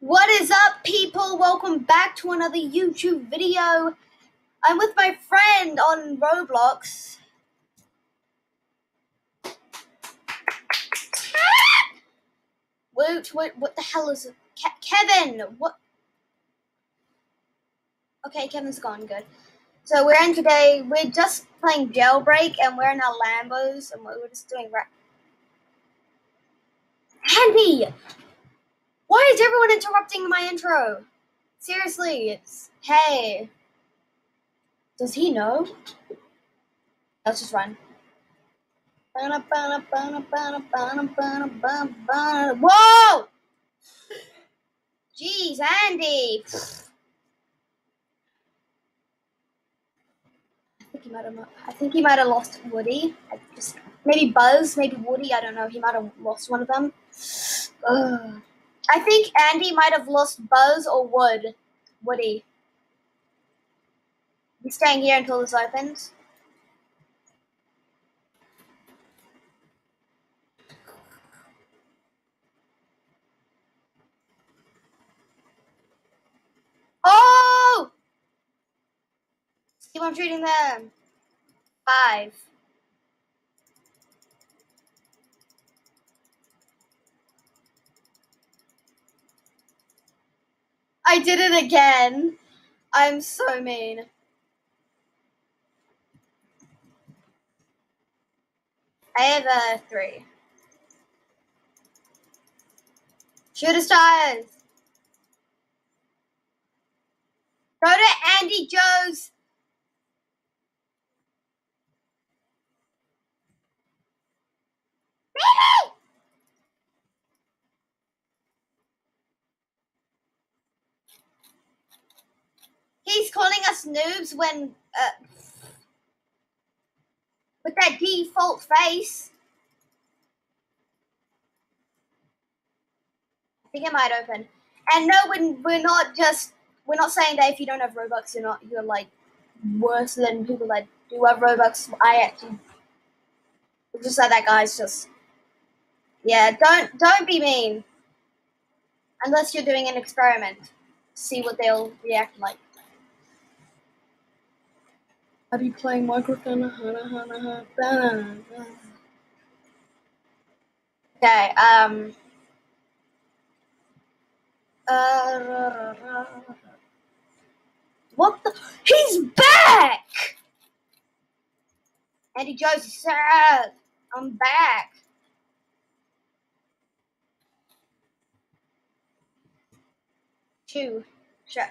What is up, people? Welcome back to another YouTube video. I'm with my friend on Roblox. Woot, what, what the hell is it? Ke- Kevin, what? Okay, Kevin's gone, good. So we're in today, we're just playing Jailbreak, and we're in our Lambos, and we're just doing... Ra- Andy! Why is everyone interrupting my intro? Seriously, it's hey. Does he know? Let's just run. Whoa! Jeez, Andy. I think he might have. I think he might have lost Woody. I just maybe Buzz, maybe Woody. I don't know. He might have lost one of them. Ugh. I think Andy might have lost Buzz or Wood. Woody. He's staying here until this opens. Oh! Keep on treating them. Five. I did it again. I'm so mean. I have a three. Shooter stars. Go to Andy Joe's. Baby! He's calling us noobs when uh, with that default face. I think it might open. And no, when we're not just we're not saying that if you don't have Robux, you're not you're like worse than people that do have Robux. I actually just said that guys just yeah. Don't don't be mean unless you're doing an experiment. See what they'll react like. I be playing Minecraft. Okay, um. Uh, what the? He's back! Andy Josie said, I'm back. Two.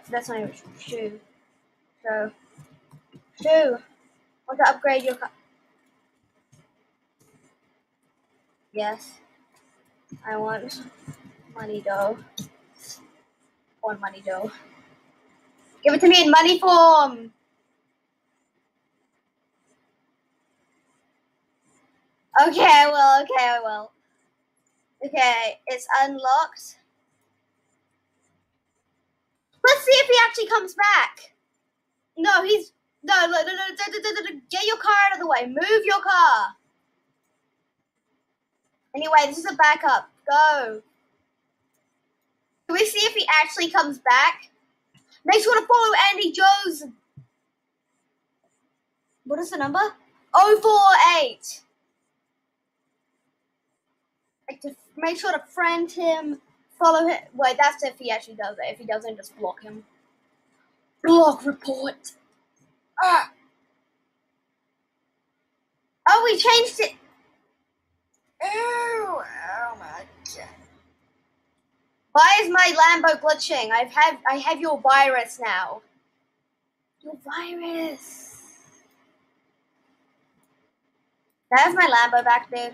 That's not even two. So. Two. Want to upgrade your car? Yes. I want money dough. Want money dough. Give it to me in money form. Okay, I will. Okay, I will. Okay, it's unlocked. Let's see if he actually comes back. No, he's no, no, no, no, get your car out of the way. Move your car. Anyway, this is a backup. Go. Can we see if he actually comes back? Make sure to follow Andy Joe's. What is the number? 048. Like to make sure to friend him, follow him. Wait, that's if he actually does it. If he doesn't, just block him. Block report. Ah. Oh, we changed it. Oh, oh my god. Why is my Lambo glitching? I've had I have your virus now. Your virus. Have my Lambo back, dude?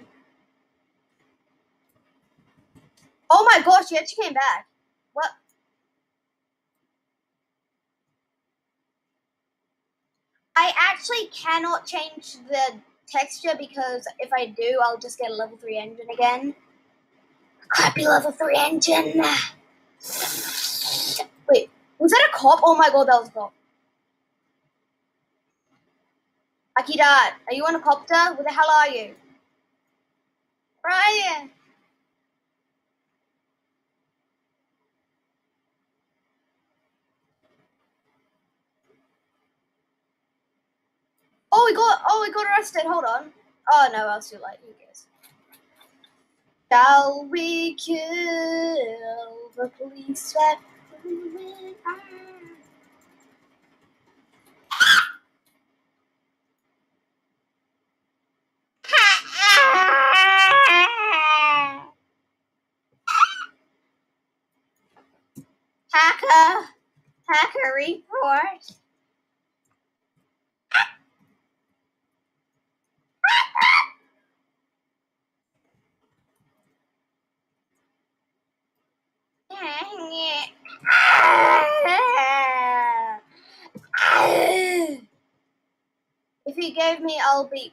Oh my gosh, you actually came back. What? I actually cannot change the texture because if I do, I'll just get a level 3 engine again. Crappy level 3 engine! Wait, was that a cop? Oh my god, that was a cop. Akidat, are you on a copter? Where the hell are you? Brian! Got oh we got arrested. Hold on. Oh no, I was too late. Who cares? Shall we kill the police that Hacker, hacker report. If he gave me, I'll be.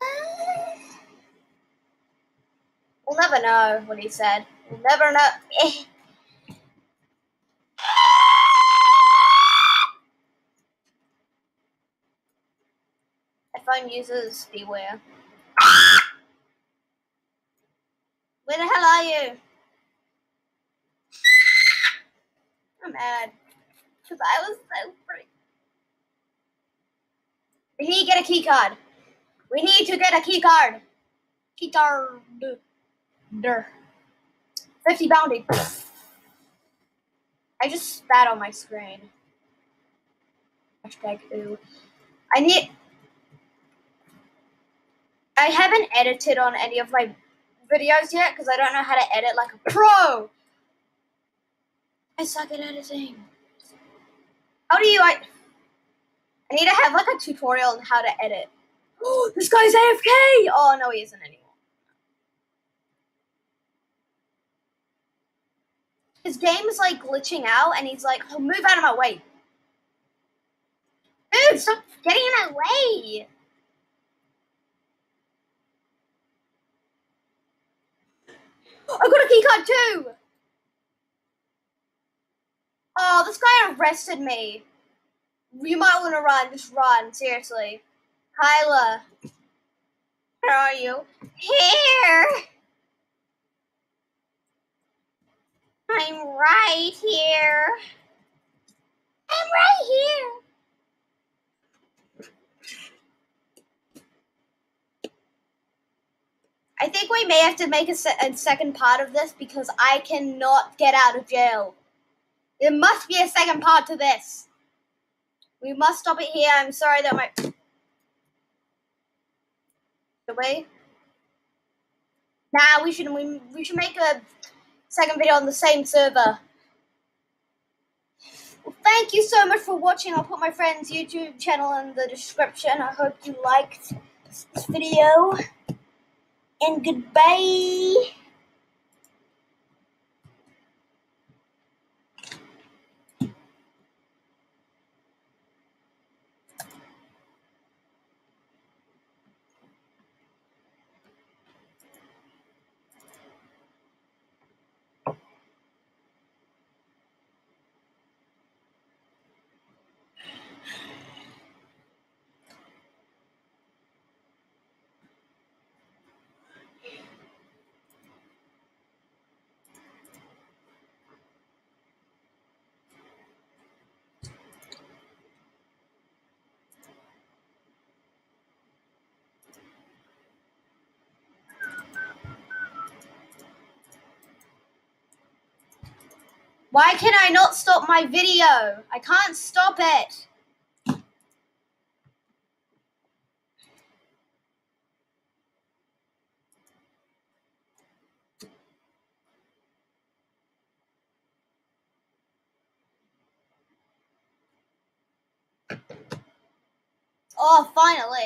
We'll never know what he said. We'll never know. iPhone users, beware. Where the hell are you? I'm mad. Because I was so free. We need to get a key card. We need to get a key card. Key card. Der. 50 bounty. I just spat on my screen. Hashtag ooh. I need. I haven't edited on any of my videos yet because I don't know how to edit like a pro. I suck at editing. How do you I? I need to have like a tutorial on how to edit. Oh, this guy's AFK. Oh no, he isn't anymore. His game is like glitching out, and he's like, oh, "Move out of my way, dude! Stop getting in my way." I got a key card too. Oh, this guy arrested me. You might want to run. Just run. Seriously. Kyla. Where are you? Here. I'm right here. I'm right here. I think we may have to make a, se- a second part of this because I cannot get out of jail. There must be a second part to this. We must stop it here. I'm sorry that my. Should we? Nah, we should we, we should make a second video on the same server. Well, thank you so much for watching. I'll put my friend's YouTube channel in the description. I hope you liked this video. And goodbye. Why can I not stop my video? I can't stop it. Oh, finally.